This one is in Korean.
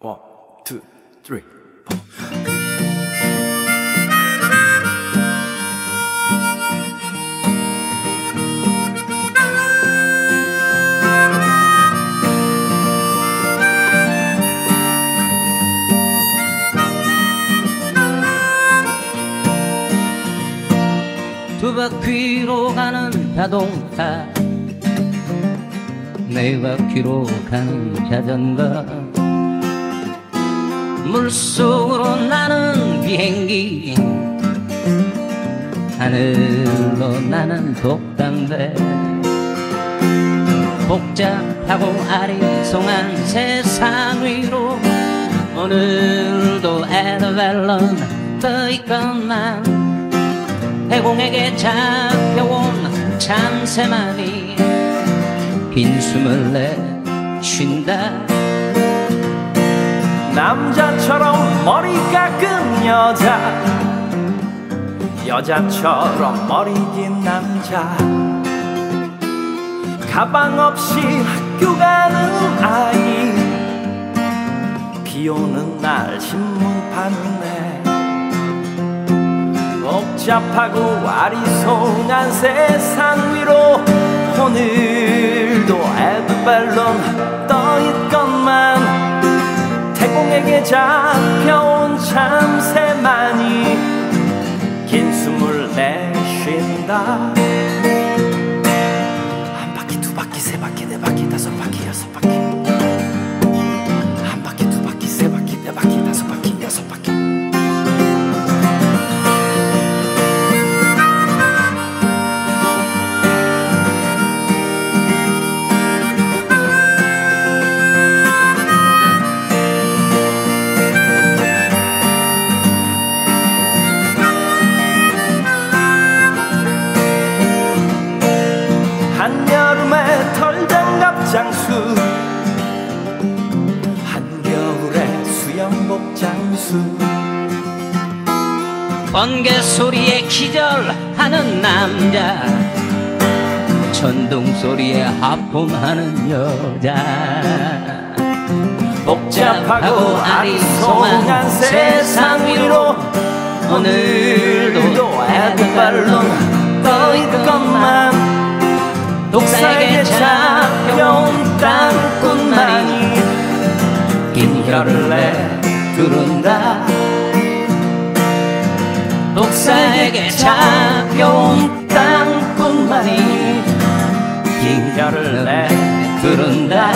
One, two. 두 바퀴로 가는 자동차 네 바퀴로 가는 자전거 물속으로 나는 비행기. 하늘로 나는 독담배 복잡하고 아리송한 세상 위로 오늘도 에드벨런 떠있건만. 해공에게 잡혀온 참새만이 빈 숨을 내쉰다 남자처럼 머리 깎은 여자. 여자처럼 머리 긴 남자. 가방 없이 학교 가는 아이. 비 오는 날 신문 봤네 복잡하고 아리송한 세상 위로 오늘도 에드벨론 잡혀온 참새만이 긴 숨을 내쉰다. 한 바퀴 두 바퀴 세 바퀴 네 바퀴 다섯 바퀴 여섯 바퀴 장수. 번개 소리에 기절하는 남자 천둥 소리에 하품하는 여자. 복잡하고 아리송한 세상 위로 오늘도 에드발론 내두른다. 독사에게 잡혀온 긴 혀를 내두른다 들은다